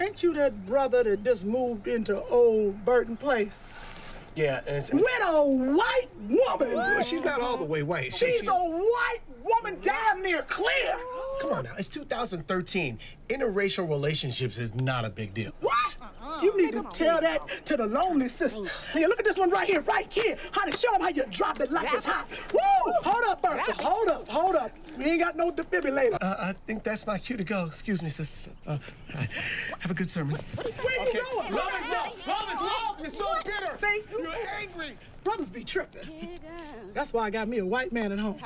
Ain't you that brother that just moved into old Burton Place? Yeah, and it's, With a white woman. Well, she's not all the way white. She's she- a white woman, damn near clear. Come on now, it's 2013. Interracial relationships is not a big deal. What? You need to tell that to the lonely sister. Here, look at this one right here, right here. Honey, show them how you drop it like it's hot. Woo! Hold up, Bertha. Hold hold up. We ain't got no defibrillator. Uh, I think that's my cue to go. Excuse me, sister. Uh, have a good sermon. Where you going? Love is love. Love is love. You're so bitter. See? You're angry. Brothers be tripping. That's why I got me a white man at home.